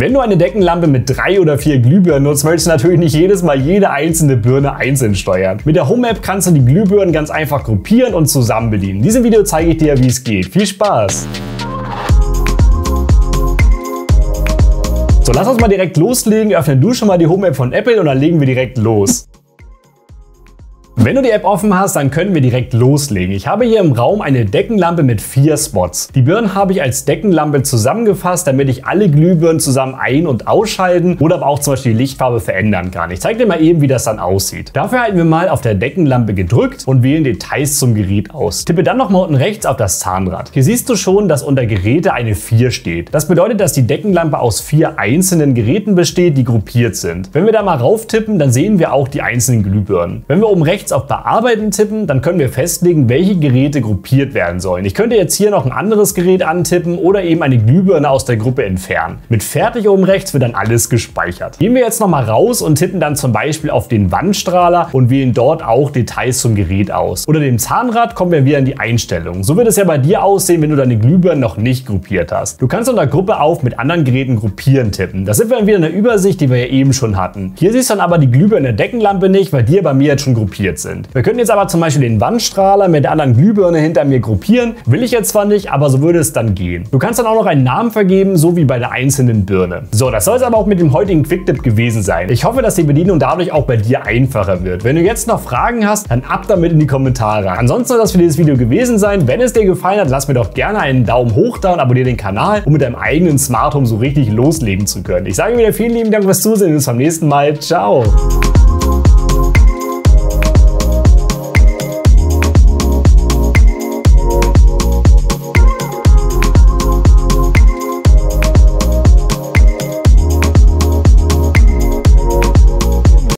Wenn du eine Deckenlampe mit drei oder vier Glühbirnen nutzt, möchtest du natürlich nicht jedes Mal jede einzelne Birne einzeln steuern. Mit der Home App kannst du die Glühbirnen ganz einfach gruppieren und zusammen bedienen. In diesem Video zeige ich dir, wie es geht. Viel Spaß! So, lass uns mal direkt loslegen. Öffne du schon mal die Home App von Apple und dann legen wir direkt los. Wenn du die App offen hast, dann können wir direkt loslegen. Ich habe hier im Raum eine Deckenlampe mit vier Spots. Die Birnen habe ich als Deckenlampe zusammengefasst, damit ich alle Glühbirnen zusammen ein- und ausschalten oder aber auch zum Beispiel die Lichtfarbe verändern kann. Ich zeige dir mal eben, wie das dann aussieht. Dafür halten wir mal auf der Deckenlampe gedrückt und wählen Details zum Gerät aus. Tippe dann nochmal unten rechts auf das Zahnrad. Hier siehst du schon, dass unter Geräte eine 4 steht. Das bedeutet, dass die Deckenlampe aus vier einzelnen Geräten besteht, die gruppiert sind. Wenn wir da mal rauf tippen, dann sehen wir auch die einzelnen Glühbirnen. Wenn wir oben rechts rechts auf Bearbeiten tippen, dann können wir festlegen, welche Geräte gruppiert werden sollen. Ich könnte jetzt hier noch ein anderes Gerät antippen oder eben eine Glühbirne aus der Gruppe entfernen. Mit Fertig oben rechts wird dann alles gespeichert. Gehen wir jetzt nochmal raus und tippen dann zum Beispiel auf den Wandstrahler und wählen dort auch Details zum Gerät aus. Unter dem Zahnrad kommen wir wieder in die Einstellungen. So wird es ja bei dir aussehen, wenn du deine Glühbirnen noch nicht gruppiert hast. Du kannst unter Gruppe auf mit anderen Geräten gruppieren tippen. Das sind wir dann wieder in der Übersicht, die wir ja eben schon hatten. Hier siehst du dann aber die Glühbirne der Deckenlampe nicht, weil die bei mir jetzt schon gruppiert sind. Wir könnten jetzt aber zum Beispiel den Wandstrahler mit der anderen Glühbirne hinter mir gruppieren. Will ich jetzt zwar nicht, aber so würde es dann gehen. Du kannst dann auch noch einen Namen vergeben, so wie bei der einzelnen Birne. So, das soll es aber auch mit dem heutigen Quicktip gewesen sein. Ich hoffe, dass die Bedienung dadurch auch bei dir einfacher wird. Wenn du jetzt noch Fragen hast, dann ab damit in die Kommentare. Ansonsten soll das für dieses Video gewesen sein. Wenn es dir gefallen hat, lass mir doch gerne einen Daumen hoch da und abonniere den Kanal, um mit deinem eigenen Smart Home so richtig loslegen zu können. Ich sage wieder vielen lieben Dank fürs Zusehen und bis zum nächsten Mal. Ciao!